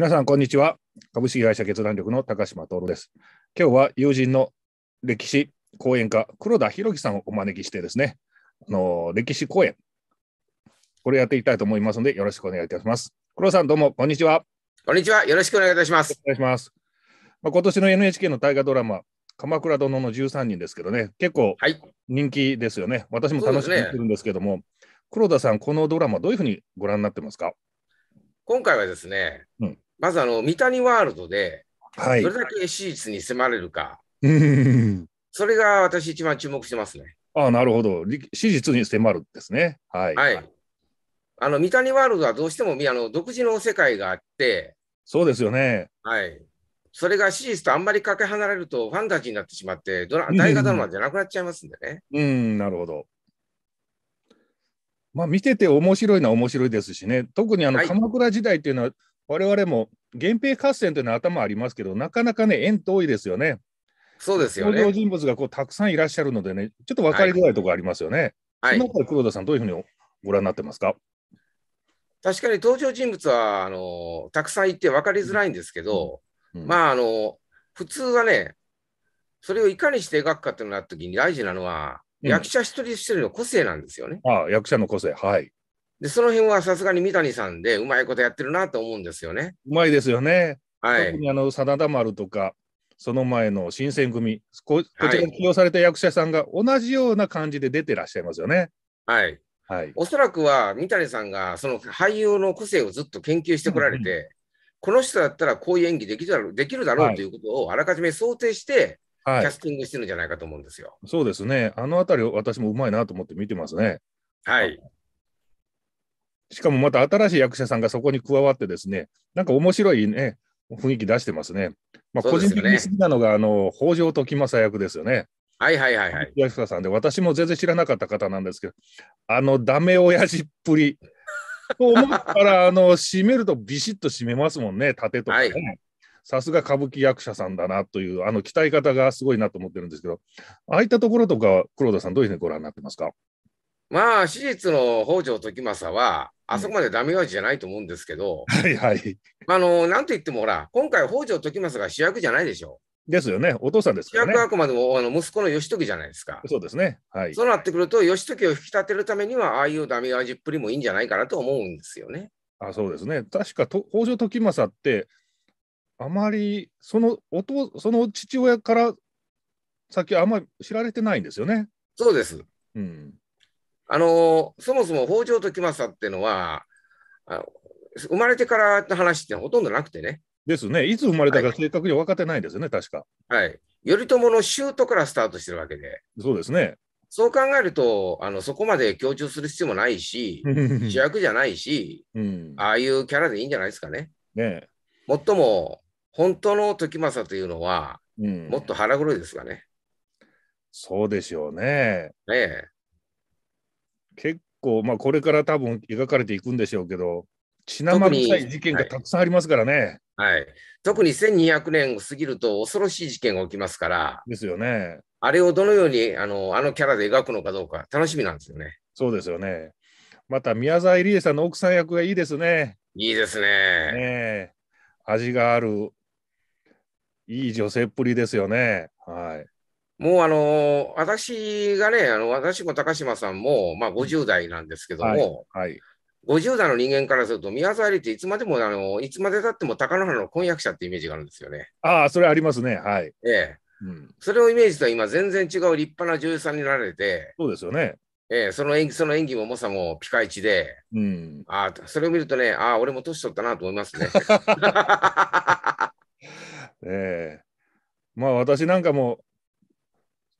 皆さん、こんにちは。株式会社決断力の高島徹です。今日は友人の歴史講演家、黒田博樹さんをお招きしてですね、あの歴史講演、これやっていきたいと思いますので、よろしくお願いいたします。黒田さん、どうも、こんにちは。こんにちは。よろしくお願いいたします。お願いします。まあ、今年の NHK の大河ドラマ、鎌倉殿の13人ですけどね、結構はい。人気ですよね。私も楽しみにしてるんですけども、黒田さん、このドラマ、どういうふうにご覧になってますか？今回はですね、うんまずあの、三谷ワールドで、はいど。れだけ史実に迫れるか、うんそれが私一番注目してますね。ああ、なるほど。り史実に迫るですね。はい。はい。あの、三谷ワールドはどうしてもみあの独自の世界があって、そうですよね。はい。それが史実とあんまりかけ離れるとファンタジーになってしまって、ドラうん大河ドラマじゃなくなっちゃいますんでね。うん、なるほど。まあ、見てて面白いのは面白いですしね。特にあの、はい鎌倉時代っていうのは、我々も源平合戦というのは頭ありますけど、なかなかね、縁遠いですよね。そうですよ登場ね。人物がこうたくさんいらっしゃるのでね、ちょっと分かりづらいところありますよね。はいその。黒田さん、どういうふうにご覧になってますか？確かに登場人物は、あの、たくさんいて分かりづらいんですけど、うんまあ、あの、普通はね、それをいかにして描くかっていうのがあった時に大事なのは、うん役者一人一人の個性なんですよね。ああ、役者の個性。はい。で、その辺はさすがに三谷さんでうまいことやってるなと思うんですよね。うまいですよね。はい。特にあの真田丸とか、その前の新選組、ここちはいらに起用された役者さんが同じような感じで出てらっしゃいますよね。はい。はい。おそらくは三谷さんがその俳優の個性をずっと研究してこられて、うんこの人だったらこういう演技できるだろうできるだろはいうということをあらかじめ想定してはい。キャスティングしてるんじゃないかと思うんですよ。そうですね。あのあたり、私もうまいなと思って見てますね。はい。しかもまた新しい役者さんがそこに加わってですね、なんか面白いね、雰囲気出してますね。まあ、個人的に好きなのが、あの、北条時政役ですよね。はいはいはいはい。さんで、私も全然知らなかった方なんですけど、あの、ダメ親父っぷり。と思ったら、あの、締めるとビシッと締めますもんね、盾とかね。はいさすが歌舞伎役者さんだなという、あの、鍛え方がすごいなと思ってるんですけど、ああいったところとか、黒田さん、どういうふうにご覧になってますか？まあ、史実の北条時政は、あそこまでダメ親父じゃないと思うんですけど、はいはい。あの、なんといってもほら、今回北条時政が主役じゃないでしょ。ですよね、お父さんですからね。主役はあくまでもあの息子の義時じゃないですか。そうですね。はい。そうなってくると、義時を引き立てるためには、ああいうダメ親父っぷりもいいんじゃないかなと思うんですよね。あそうですね。確かと北条時政って、あまりそのお父その父親から先はあんまり知られてないんですよね。そうです。うん。あのそもそも北条時政っていうのは、あ生まれてからの話ってほとんどなくてね、ですね。いつ生まれたかはい正確には分かってないんですよね、確か。はい、頼朝の舅からスタートしてるわけで、そうですね。そう考えると、あのそこまで強調する必要もないし、主役じゃないし、うん、ああいうキャラでいいんじゃないですかね。ねもっとも、本当の時政というのは、えうん、もっと腹黒いですがね。そうでしょうね。ねえ結構、まあ、これから多分描かれていくんでしょうけど、血生臭い事件がたくさんありますからね。はい、特に1200年過ぎると恐ろしい事件が起きますから、ですよね。あれをどのようにあのあのキャラで描くのかどうか楽しみなんですよね。そうですよね。また宮沢りえさんの奥さん役がいいですね。いいですね。ねえ、味がある、いい女性っぷりですよね。はい。もうあの私がね、あの私も高島さんも、まあ、50代なんですけども、はい。50代の人間からすると、宮沢りっていつまでもあの、いつまでたっても貴乃花の婚約者ってイメージがあるんですよね。ああ、それありますね。はい。ええ、うん、それをイメージとは今、全然違う立派な女優さんになられて、そうですよね。ええ、その演技その演技も猛さもピカイチで、うん。ああ、それを見るとね、ああ、俺も年取ったなと思いますね。ええまあ私なんかも、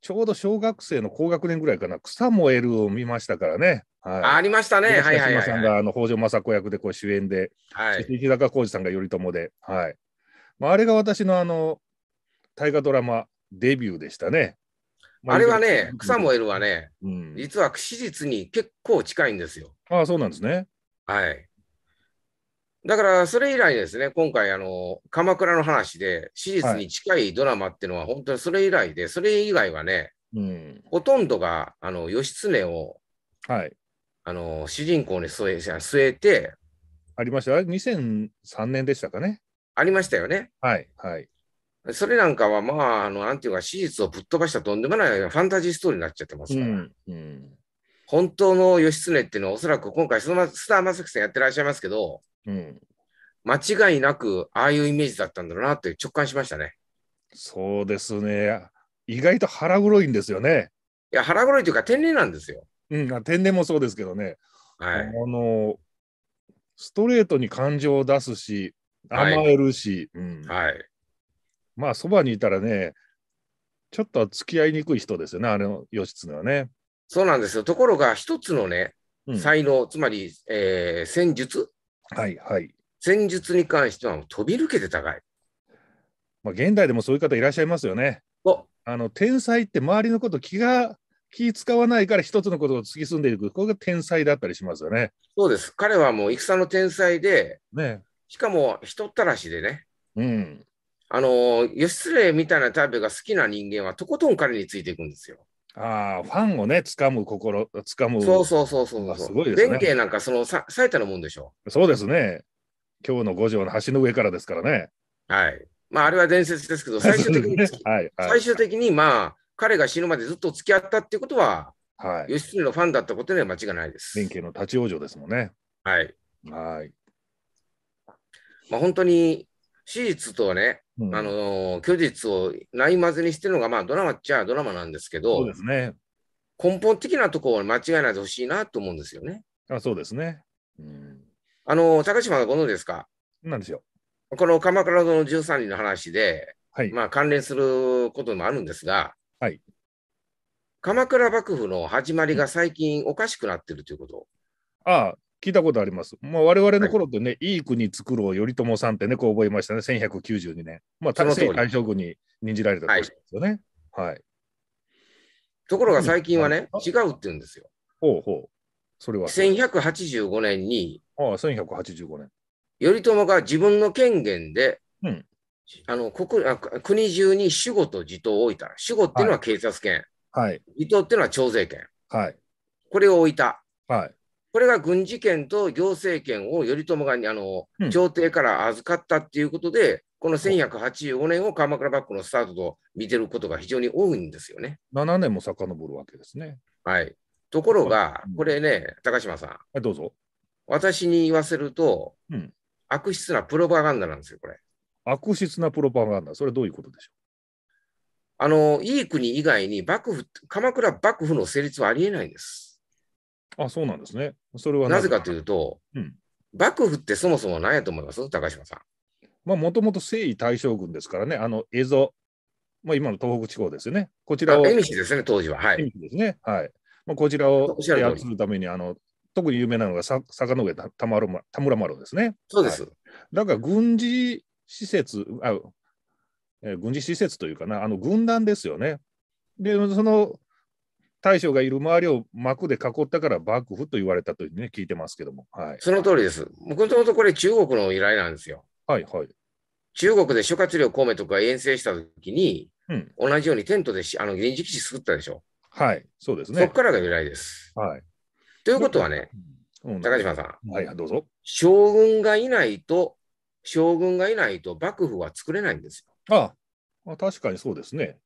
ちょうど小学生の高学年ぐらいかな、草燃えるを見ましたからね。はい。あありましたね。はいはいはい、さんはい。があの北条政子役でこう主演で、はい、日高浩二さんが頼朝で、はい。まあ、あれが私のあの大河ドラマデビューでしたね。まあれはね、草燃えるはね、うん、実は史実に結構近いんですよ。ああ、そうなんですね。はい。だから、それ以来ですね、今回、あの、鎌倉の話で、史実に近いドラマっていうのは、本当にそれ以来で、それ以外はね、うん。ほとんどが、あの、義経を、はい。あの、主人公に据え据えて、ありました。あれ2003年でしたかね。ありましたよね。はい、はい。それなんかは、まあ、あの、なんていうか、史実をぶっ飛ばしたとんでもないファンタジーストーリーになっちゃってますから。うん、うん、本当の義経っていうのは、おそらく今回、そのスターマサキさんやってらっしゃいますけど、うん。間違いなく、ああいうイメージだったんだろうなって直感しましたね。そうですね。意外と腹黒いんですよね。いや、腹黒いというか、天然なんですよ。うん、あ天然もそうですけどね。はい。あの、ストレートに感情を出すし、はい甘えるし、うん、はい。まあ、そばにいたらね、ちょっと付き合いにくい人ですよね、あの義経はね。そうなんですよ。ところが、一つのね、うん才能、つまり、えー戦術？はいはい。戦術に関しては飛び抜けて高い。まあ、現代でもそういう方いらっしゃいますよね。おあの天才って周りのこと気が気使わないから一つのことを突き進んでいく、これが天才だったりしますよね。そうです。彼はもう戦の天才で、ね。しかも人ったらしでね、うん。あのー義経みたいなタイプが好きな人間はとことん彼についていくんですよ。ああ、ファンをね、掴む心、掴む。そうそうそうそうあそう。すごいですね弁慶なんかそのさ最たるもんでしょそうですね。今日の五条の橋の上からですからね。う。はい。まあ、あれは伝説ですけど、最終的に、はいはい。最終的にまあ、彼が死ぬまでずっと付き合ったっていうことは、はい。義経のファンだったことには間違いないです。弁慶の立ち往生ですもんね。はい。はい。まあ、本当に、史実とね、うんあのー虚実をないまぜにしてるのが、まあ、ドラマっちゃドラマなんですけそうどで、すね。根本的なところを間違えないでほしいなと思うんですよね。あそうですね。うん。あのー高島はご存知ですか？なんですよ。この鎌倉殿の13人の話で、はい。まあ、関連することもあるんですが、はい鎌倉幕府の始まりが最近おかしくなってるということ。ああ、聞いたことあります。まあ、我々の頃ってね、い、い国作ろう頼朝さんってね、こう覚えましたね、1192年。まあ、その通り征夷大将軍に任じられた年ですよね。はい。ところが最近はね、うん違うって言うんですよ。ほうほう。それは。1185年にああ、1185年。頼朝が自分の権限で、うんあの国あ国中に守護と地頭を置いた。守護っていうのは警察権、はい。地頭っていうのは徴税権。はい。これを置いた。はい。これが軍事権と行政権を頼朝があの、うん朝廷から預かったっていうことで、この1185年を鎌倉幕府のスタートと見てることが非常に多いんですよね。7年も遡るわけですね。はい。ところがうん、これね、高島さん、はい、どうぞ。私に言わせると、うん悪質なプロパガンダなんですよ、これ。悪質なプロパガンダ、それどういうことでしょあの、いい国以外に幕府、鎌倉幕府の成立はありえないんです。う。あ、そうなんですね。それはなぜかというと、うん幕府ってそもそも何やと思います？高島さん。まあ、もともと征夷大将軍ですからね、あの、蝦夷、まあ、今の東北地方ですよね。こちらを、あ恵比寿ですね、当時は。はい。恵比寿ですね。はい。まあ、こちらを制圧するために、あの、特に有名なのがさ坂の上田田田村麻呂ですね。そうです。だから軍事施設、あえー軍事施設というかな、あの軍団ですよね。で、その大将がいる周りを幕で囲ったから幕府と言われたというね、聞いてますけども。はい。その通りです。もともとこれ中国の依頼なんですよ。はい、はい。中国で諸葛亮孔明とか遠征したときに、うん同じようにテントでしあの臨時基地作ったでしょ。はい、そうですねそこ。からが由来です。はい。ということはね、うん、高島さん、はい、どうぞ。将軍がいないと、将軍がいないと幕府は作れないんですよ。ああ、確かにそうですね。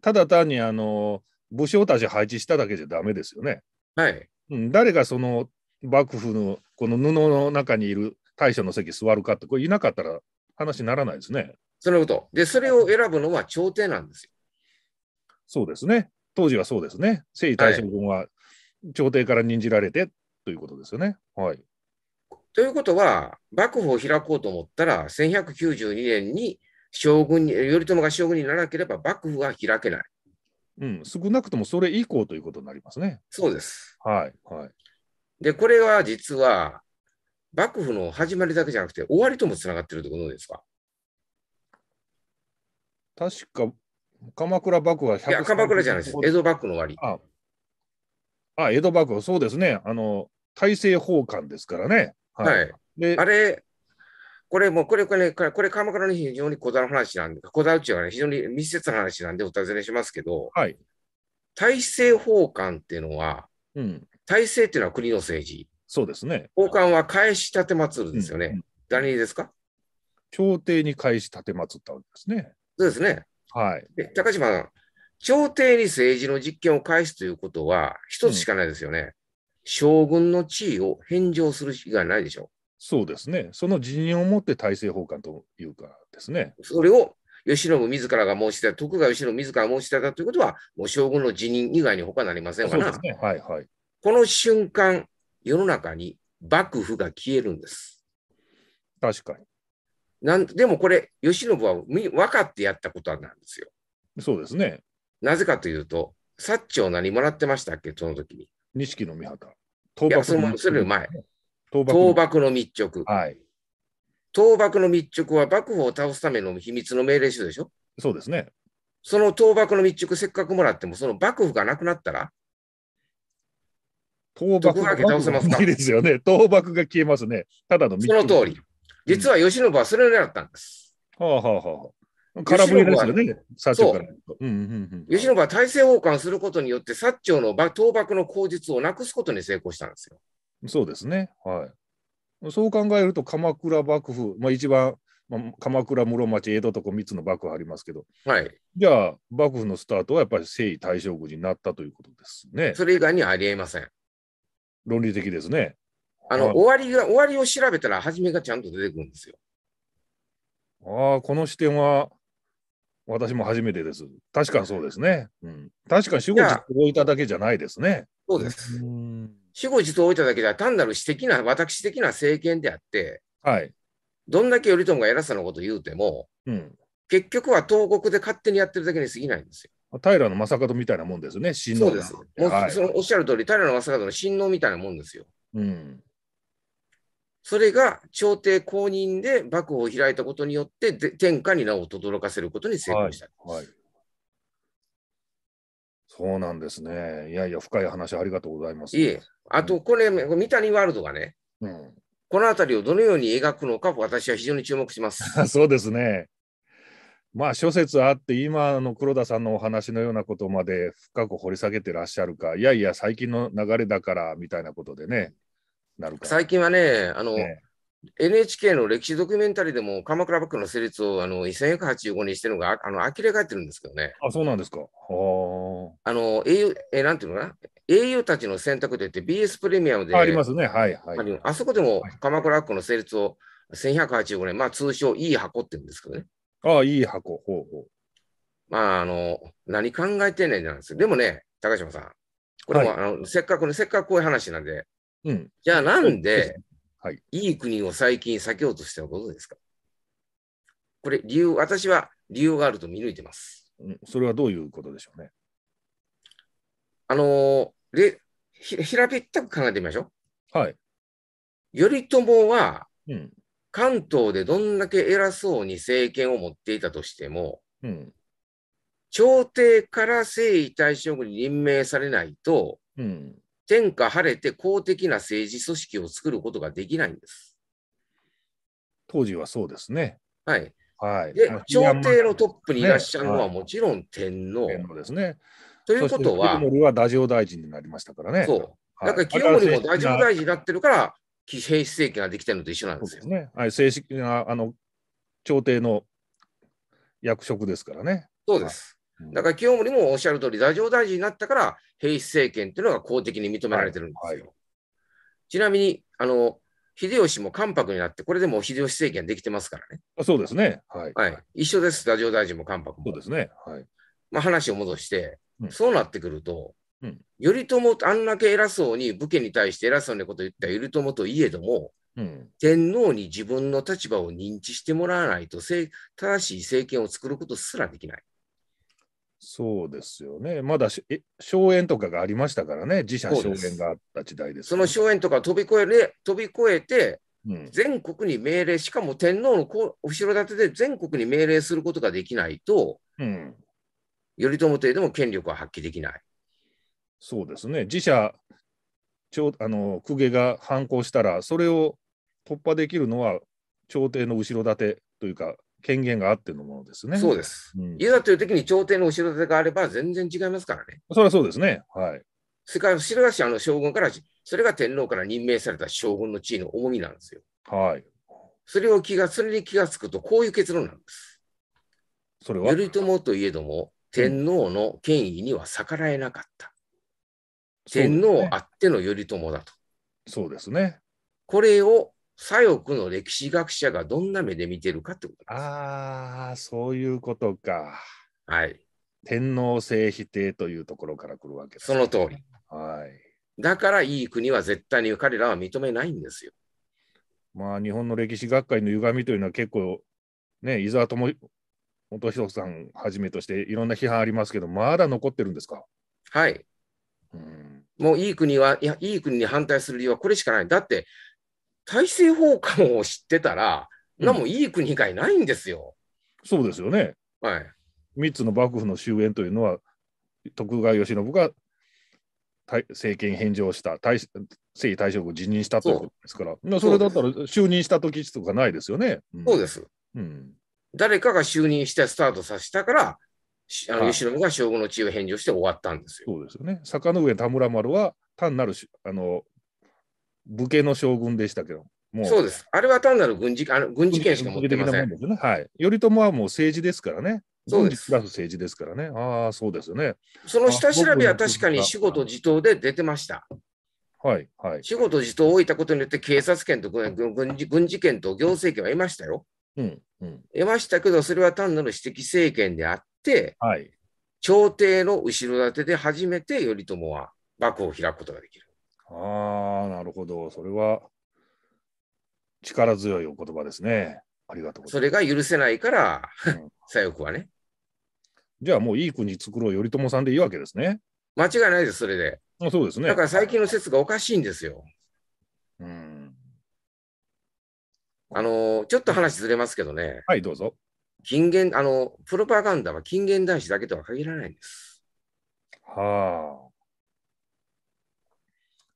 ただ単にあの武将たち配置しただけじゃダメですよね。はい。うん、誰がその幕府のこの布の中にいる大将の席座るかって、これいなかったら話にならないですね。そのこと。で、それを選ぶのは朝廷なんですよ。そうですね。当時はそうですね。征夷大将軍は朝廷から任じられてということですよね。はい。ということは、幕府を開こうと思ったら、1192年に将軍に、頼朝が将軍にならなければ幕府は開けない。うん、少なくともそれ以降ということになりますね。そうです。はい。はい。で、これは実は、幕府の始まりだけじゃなくて、終わりともつながっているということですか？確か、鎌倉幕府は100いや、鎌倉じゃないです。江戸幕府の終わり。あ、あ江戸幕府、そうですね。あの、大政奉還ですからね。はい。であれ、これもう、これ、これ、これ、これ鎌倉の非常にこだわる話なんで、こだわるっていうかね、非常に密接な話なんでお尋ねしますけど、はい。大政奉還っていうのは、うん。大政っていうのは国の政治。そうですね。奉還は返し立て祭るですよね。うん誰にですか？朝廷に返し立てまつったわけですね。そうですね。はい。で高島さん、朝廷に政治の実権を返すということは、一つしかないですよね。将軍の地位を返上する以外ないでしょそうですね。その辞任をもって大政奉還というかですね。う。それを慶喜自らが申し出た、徳川慶喜自ら申し出たということは、もう将軍の辞任以外に他なりませんから、ね。はいはい。この瞬間、世の中に幕府が消えるんです。確かなんでもこれ、慶喜はみ分かってやったことなんですよ。に。そうですね。なぜかというと、薩長何もらってましたっけ、その時に。錦の御旗。いや、そのそれより前、倒幕の密直。はい。倒幕の密直は幕府を倒すための秘密の命令書でしょ？そうですね。その倒幕の密直せっかくもらっても、その幕府がなくなったら、倒幕徳川家倒せますか？いいですよね。倒幕が消えますね。ただのその通り。実は慶喜はそれを狙ったんです。はあはあはあ。空振りですよね。社長から。慶喜は大政奉還することによって、薩長のば倒幕の口実をなくすことに成功したんですよ。そうですね。はい。そう考えると、鎌倉幕府、まあ一番、まあ、鎌倉、室町、江戸とこ3つの幕府ありますけど、はい。じゃあ、幕府のスタートはやっぱり征夷大将軍になったということですね。それ以外にはありえません。論理的ですね。あの、はい終わりが、終わりを調べたら、初めがちゃんと出てくるんですよ。ああ、この視点は私も初めてです。確かにそうですね。うん、確かに守護地を置いただけじゃないですね。そうです。うん守護地と置いただけでは単なる私的な、私的な政権であって、はい。どんだけ頼朝が偉さのこと言うても、うん。結局は東国で勝手にやってるだけに過ぎないんですよ。平の正門みたいなもんですね。親王そうです。もう、はいそのおっしゃる通り、平将門の親王みたいなもんですよ。うん。それが朝廷公認で幕府を開いたことによって、で天下に名を轟かせることに成功した。はい。そうなんですね。いやいや、深い話ありがとうございます。いえ、あと、これ、三谷ワールドがね、うん。この辺りをどのように描くのか、私は非常に注目します。そうですね。まあ諸説あって今の黒田さんのお話のようなことまで深く掘り下げてらっしゃるかいやいや最近の流れだからみたいなことでねなるか最近はね、あの、ね NHK の歴史ドキュメンタリーでも鎌倉幕府の成立をあの1185にしてるのがああの呆れ返ってるんですけどね、あそうなんですか。はあの英雄えなんていうのかな、英雄たちの選択で言って BS プレミアムであありますね。はいはい。あそこでも鎌倉幕府の成立を1185年、まあ通称いい箱って言うんですけどね、ああいい箱。ほうほまああの、何考えてんねんじゃないですか。でもね、高島さん、これも、はいあのせっかくね、せっかくこういう話なんで、う。うん。じゃあなんで、はいいい国を最近避けようとしてることですか？これ、理由、私は理由があると見抜いてます。うんそれはどういうことでしょうね？あのーでひ平べったく考えてみましょはい。う。頼朝はうん。関東でどんだけ偉そうに政権を持っていたとしても、うん。朝廷から征夷大将軍に任命されないと、うん。天下晴れて公的な政治組織を作ることができないんです。当時はそうですね。はい。はい。でまあ、朝廷のトップにいらっしゃるのはねもちろん天皇。天皇ですね。ということは清盛は太政大臣になりましたからね。そう。はい。だから清盛も大正式な丈夫大臣になってるから、平成政権ができてるのと一緒なんですよ。すね。はい、正式なあの朝廷の役職ですからね。そうです。うんだから清盛もおっしゃる通り、太政大臣になったから、平成政権っていうのが公的に認められてるんですよ。はいはちなみに、あの、秀吉も関白になって、これでもう秀吉政権できてますからね。あそうですね。はい。はい。一緒です、太政大臣も関白も。そうですね。はい。まあ、話を戻して、うんそうなってくると、うん頼朝とあんだけ偉そうに武家に対して偉そうなことを言った頼朝といえども、うん。天皇に自分の立場を認知してもらわないと、正しい政権を作ることすらできない。そうですよね。まだしえ荘園とかがありましたからね。自社荘園があった時代ですその。荘園とか飛び越えれ飛び越えて、うん。全国に命令、しかも天皇の後ろ盾で全国に命令することができないと、うん。頼朝といえども権力は発揮できない。そうですね。自社、ちょあの公家が反抗したら、それを突破できるのは朝廷の後ろ盾というか、権限があってのものですね。そうです。うんいざという時に朝廷の後ろ盾があれば全然違いますからね。それはそうですね。はい。それから、後ろがあの将軍から、それが天皇から任命された将軍の地位の重みなんですよ。はい。それを気が、それに気がつくと、こういう結論なんです。それは？頼朝といえども、天皇の権威には逆らえなかった。天皇あっての頼朝だと。そうですね。これを左翼の歴史学者がどんな目で見てるかってこと。ああ、そういうことか。はい。天皇制否定というところから来るわけです。その通り。はい。だからいい国は絶対に彼らは認めないんですよ。まあ、日本の歴史学会の歪みというのは結構、ね、伊沢智元弘さんはじめとしていろんな批判ありますけど、まだ残ってるんですか？はい。うん、もういい国は、いや、いい国に反対する理由はこれしかない。だって、大政奉還を知ってたら、うんなもういい国以外ないんですよ。そうですよね。はい。三つの幕府の終焉というのは、徳川慶喜が大政権返上した、大征夷大将軍を辞任したということですから、まあそれだったら就任した時とかないですよね。んそうです。うん誰かが就任してスタートさせたから、しあのはい慶喜が将軍の地位を返上して終わったんですよ。そうですよね。坂上田村丸は単なるしあの武家の将軍でしたけど、もうそうです。あれは単なる軍事あの軍事権しか持ってません。んですよね。はい。頼朝はもう政治ですからね。そうですプラス政治ですからね。ああ、そうですよね。その下調べは確かに仕事自党で出てました。はい、はい。仕事自党を置いたことによって警察権と軍軍事軍事権と行政権は得ましたよ。うん、うん。得ましたけど、それは単なる私的政権であって、はい。朝廷の後ろ盾で初めて頼朝は幕府を開くことができる。ああ、なるほど。それは力強いお言葉ですね。ありがとうござそいます。れが許せないから、うん左翼はね。じゃあもういい国作ろう、頼朝さんでいいわけですね。間違いないです、それで。あそうですね。だから最近の説がおかしいんですよ。うん。あの、ちょっと話ずれますけどね、はい、どうぞ。近現、あの、プロパガンダは近現代史だけとは限らないんです。はあ。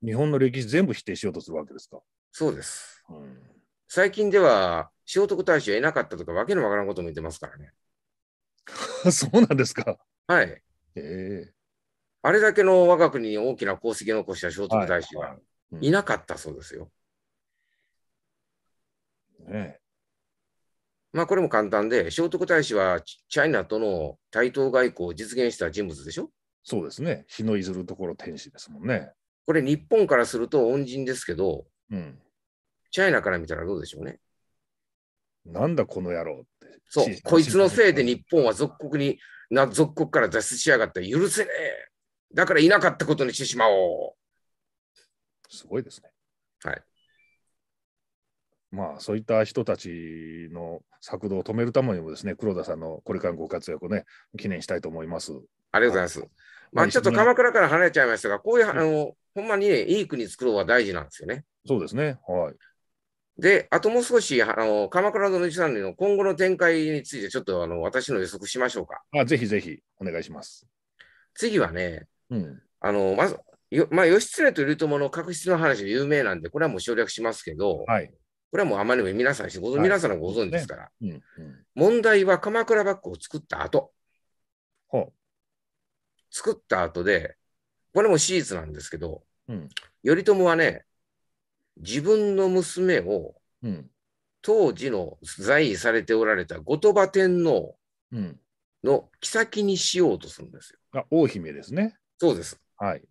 日本の歴史全部否定しようとするわけですか？そうです。うん、最近では、聖徳太子を得なかったとか、わけのわからんことも言ってますからね。そうなんですか。はい。ええあれだけの我が国に大きな功績を残した聖徳太子はいなかったそうですよ。ねまあこれも簡単で、聖徳太子はチチャイナとの対等外交を実現した人物でしょ？そうですね。日の出るところ天使ですもんね。これ日本からすると恩人ですけど、うん。チャイナから見たらどうでしょうね。なんだこの野郎って。そう、こいつのせいで日本は属国に、な属国から脱出しやがって許せねえ。だからいなかったことにしてしまおすごいですね。はい。まあ、そういった人たちの策動を止めるためにもですね、黒田さんのこれからのご活躍をね、記念したいと思います。う。ありがとうございます。ままああちょっと鎌倉から離れちゃいましたが、こういう、あの、ほんまにね、いい国作ろうは大事なんですよね。そうですね。はい。で、あともう少し、あの、鎌倉殿さんの今後の展開について、ちょっとあの私の予測しましょうか。あぜひぜひお願いします。次はね、うん。あの、まず、よまあ、義経と頼朝の確執の話が有名なんで、これはもう省略しますけど、はい。これはもうあまりにも皆さんしご存、はい皆さんがご存知ですから、うん。うん。問題は鎌倉幕府を作った後、ほ作った後で、これも史実なんですけど、う。うん。頼朝はね、自分の娘をうん。当時の在位されておられた後鳥羽天皇うん。の妃にしようとするんですよ。あ、大姫ですね。そうです。はい。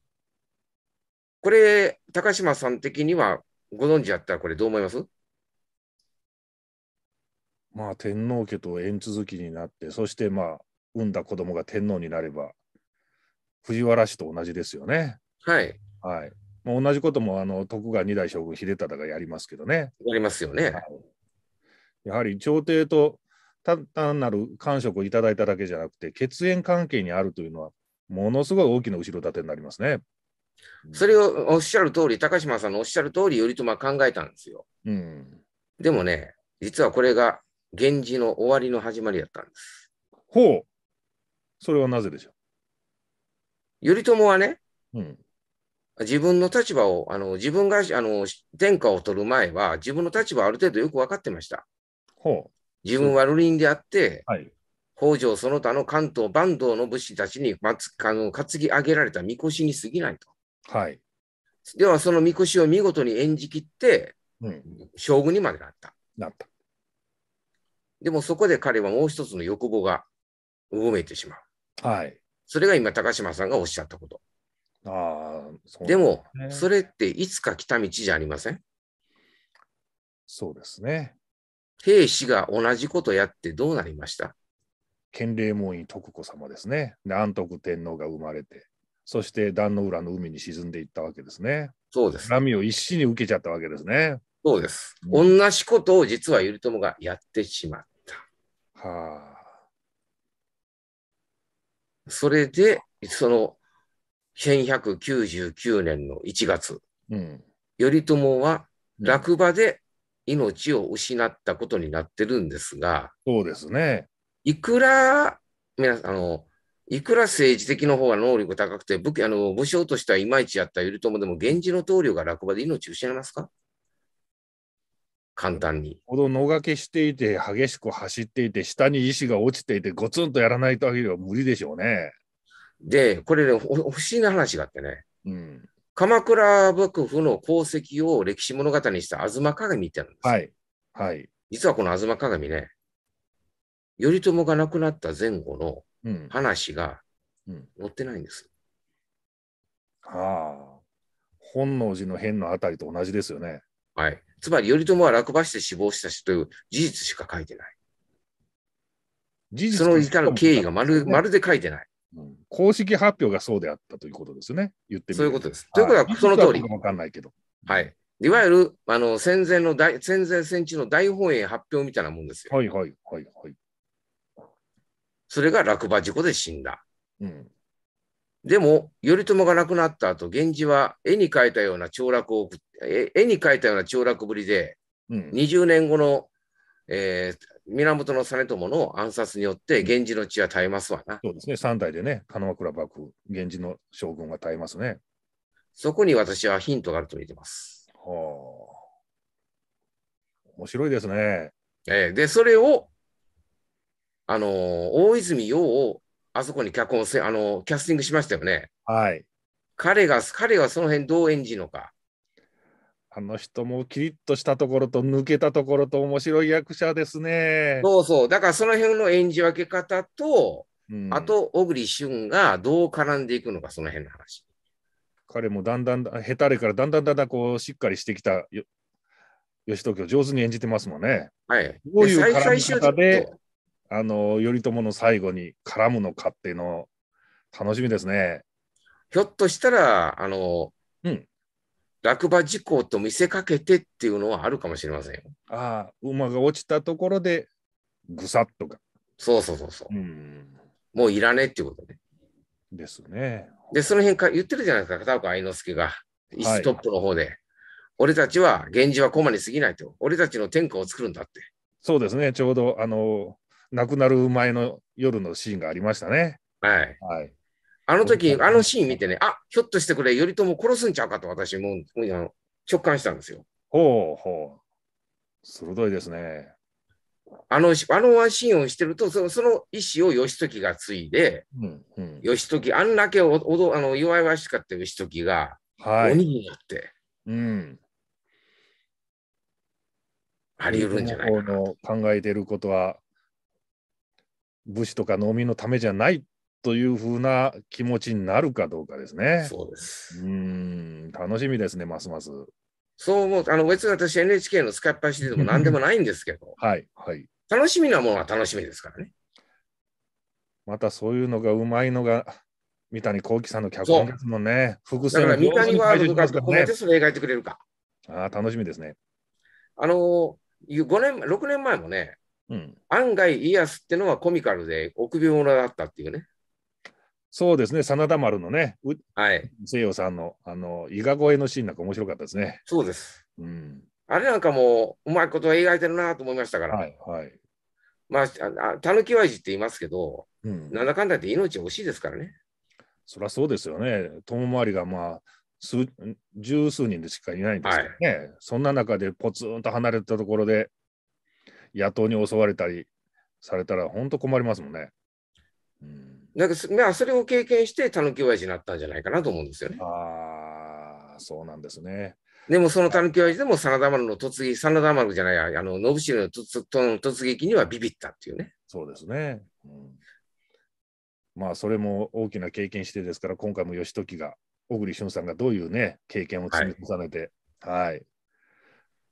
これ、高島さん的にはご存知だったらこれどう思います？まあ、天皇家と縁続きになって、そしてまあ、産んだ子供が天皇になれば、藤原氏と同じですよね。はい。はい。まあ、同じこともあの徳川二代将軍秀忠がやりますけどね。やりますよね。やはり朝廷と単単なる官職をいただいただけじゃなくて、血縁関係にあるというのは、ものすごい大きな後ろ盾になりますね。それをおっしゃる通り、高島さんのおっしゃる通り、頼朝は考えたんですよ。うん。でもね、実はこれが源氏の終わりの始まりだったんです。ほう。それはなぜでしょ頼朝はね、う。うん。自分の立場を、あの自分があの天下を取る前は、自分の立場をある程度よく分かってました。ほ自分は流人であって、う。はい。北条その他の関東坂東の武士たちにまつあの担ぎ上げられた神輿に過ぎないと。はい。では、その神輿を見事に演じきって、うん。将軍にまでなった。なった。でもそこで彼はもう一つの欲望がうごめいてしまう。はい。それが今、高島さんがおっしゃったこと。ああ、そうでも、ねそれっていつか来た道じゃありません？そうですね。兵士が同じことやってどうなりました？建礼門院徳子様ですね。で安徳天皇が生まれて、そして壇の浦の海に沈んでいったわけですね。そうです。恨みを一身に受けちゃったわけですね。そうです。う同じことを実は頼朝がやってしまった。はそれで、その1199年の1月、あ。うん。頼朝はうん落馬で命を失ったことになってるんですが、そうですね。いくら、皆さん、あの、いくら政治的の方が能力高くて武あの武将としてはいまいちやった頼朝でも、源氏の棟梁が落馬で命を失いますか？簡単に。ほど野掛けしていて、激しく走っていて、下に石が落ちていて、ゴツンとやらないとあげれば無理でしょうね。で、これね、ほ不思議な話があってね、うん。鎌倉幕府の功績を歴史物語にした吾妻鏡ってあるんですよ。はい。はい。実はこの吾妻鏡ね、頼朝が亡くなった前後のうん。話がうん載ってないんです。はあ。本能寺の変のあたりと同じですよね。はい。つまり頼朝は落馬して死亡した人という事実しか書いてない。事その至る経緯がまるまる、るで書いてない。うん公式発表がそうであったということですよね。言ってみそういうことです。ということは、その通り。わかんないけど。はい。いわゆるあの戦前の大戦前戦中の大本営発表みたいなもんですよ。はいはいはいはい。それが落馬事故で死んだ。うん。でも、頼朝が亡くなった後、源氏は絵に描いたような凋落を絵絵に描いたような凋落ぶりで、うん。20年後の、えー源実朝の暗殺によって、源氏の血は絶えますわな。そうですね。三代でね、鎌倉幕府、源氏の将軍が絶えますね。そこに私はヒントがあると見てます。はあ。面白いですね。えーで、それを、あのー大泉洋をあそこに脚本せ、あのーキャスティングしましたよね。はい。彼が、彼がその辺どう演じるのか。あの人もキリッとしたところと抜けたところと面白い役者ですね。そうそう。だからその辺の演じ分け方と、うんあと、小栗旬がどう絡んでいくのか、その辺の話。彼もだんだん、下手れからだんだんだんだんこうしっかりしてきたよ義時を上手に演じてますもんね。はい。どういうで絡み方であの頼朝の最後に絡むのかっていうの楽しみですね。ひょっとしたら、あの、うん落馬事故と見せかけてっていうのはあるかもしれませんよ。ああ、馬が落ちたところでぐさっとか。そうそうそうそう。うん。もういらねえっていうことね。ですね。で、その辺か言ってるじゃないですか、片岡愛之助が、い一トップの方で。俺たちは、源氏は駒に過ぎないと。俺たちの天下を作るんだって。そうですね。ちょうどあの亡くなる前の夜のシーンがありましたね。はい。はい。あの時、うんあのシーン見てね、あひょっとしてこれ、頼朝殺すんちゃうかと私もうもうあの直感したんですよ。ほうほう。鋭いですね。あのしあのワンシーンをしてると、そのその意思を義時が継いで、うんうん。義時、あんだけおおどあの弱々しかった義時が、はい。鬼になって、うん。あり得るんじゃないかな。の考えていることは、武士とか農民のためじゃないというふうな気持ちになるかどうかですね。そうです。うん、楽しみですね、ますます。そう思う。あの別に私 NHK のスカイパーシリーズでも何でもないんですけど、はい、はい。楽しみなものは楽しみですからね。またそういうのがうまいのが、三谷幸喜さんの脚本ですもんね。伏線だから三谷ワールド解説しますからねがどこまで。それを描いてくれるか。ああ、楽しみですね。あの、5年、6年前もね、うん。案外家康ってのはコミカルで臆病者だったっていうね。そうですね、真田丸のね、うはい。西洋さんのあの伊賀越えのシーンなんか面白かったですね。そうです。うん。あれなんかもう、うまいこと描いてるなと思いましたから。はい、はい。まあ、あたぬきわいじって言いますけど、うん。なんだかんだって命惜しいですからね。そりゃそうですよね。友回りがまあ数十数人でしかいないんですからね、そんな中でポツンと離れたところで野党に襲われたりされたら本当困りますもんね。うん、なんかそまあ、それを経験して、たぬき親父になったんじゃないかなと思うんですよね。ああ、そうなんですね。でもそのたぬき親父でも真田丸の突撃、真田丸じゃないや、あの、信繁の突突撃にはビビったっていうね。そうですね。うん、まあ、それも大きな経験してですから、今回も義時が、小栗旬さんがどういうね、経験を積み重ねて、はい。はい、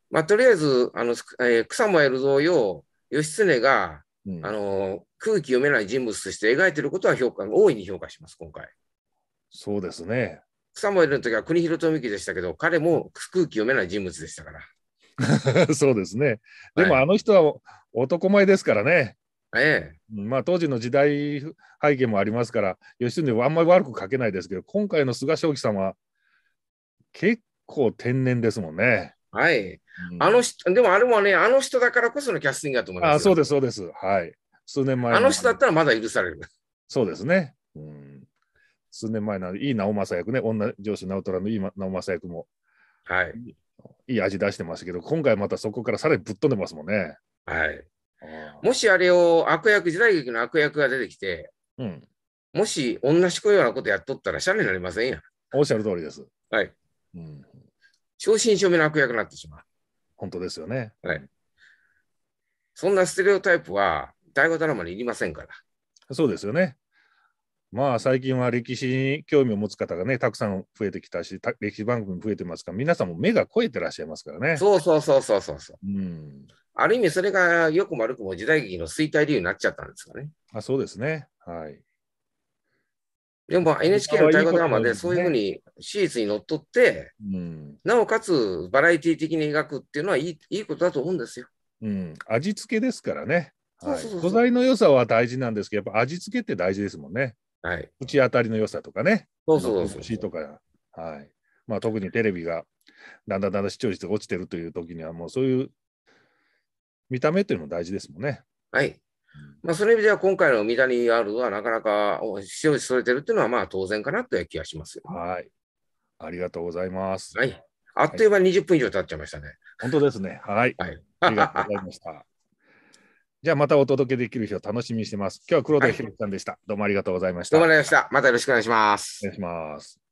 まあ、とりあえず、あの、えー、草間彌蔵よ、義経が、うん、あの、空気読めない人物として描いていることは評価、大いに評価します、今回。そうですね。草間彌の時は国広富樹でしたけど、彼も空気読めない人物でしたから。そうですね。でも、あの人は男前ですからね。ええ、まあ当時の時代背景もありますから、吉純はあんまり悪く書けないですけど、今回の菅正樹さんは結構天然ですもんね。はい。うん、あの人、でもあれもね、あの人だからこそのキャスティングだと思います。あそうです、そうです。はい。数年前あの人だったらまだ許される。そうですね。うん、数年前のいい直政役ね、女上司直虎のいい直政役も、はい、いい味出してましたけど、今回またそこからさらにぶっ飛んでますもんね。はい。もしあれを悪役、時代劇の悪役が出てきて、うん、もし同じようなことやっとったら、シャレになりませんやおっしゃる通りです。はい。うん、正真正銘の悪役になってしまう。本当ですよね。はい。そんなステレオタイプは、大河ドラマにいりませんから。そうですよね。まあ最近は歴史に興味を持つ方がね、たくさん増えてきたし、歴史番組増えてますから、皆さんも目が肥えてらっしゃいますからね。そうそうそうそうそうう。ん、ある意味、それがよくも悪くも時代劇の衰退理由になっちゃったんですかね。あそうですね。はい。でも NHK の大河ドラマでそういうふうに史実にのっとって、うん、なおかつバラエティ的に描くっていうのはいいいいことだと思うんですよ。うん、味付けですからね。はい、素材の良さは大事なんですけど、やっぱ味付けって大事ですもんね。はい。口当たりの良さとかね。そうそうそうそう。とか、はい。まあ特にテレビがだんだんだんだん視聴率が落ちてるという時には、もうそういう見た目っていうのも大事ですもんね。はい。まあ、その意味では今回の三谷 R はなかなか視聴率取れてるっていうのはまあ当然かなという気がしますよ。はい。ありがとうございます。はい。あっという間に20分以上経っちゃいましたね。はい、本当ですね。はい。はい、ありがとうございました。じゃあまたお届けできる日を楽しみにしてます。今日は黒田博さんでした、はい、どうもありがとうございました。どうもありがとうございました。またよろしくお願いします。お願いします。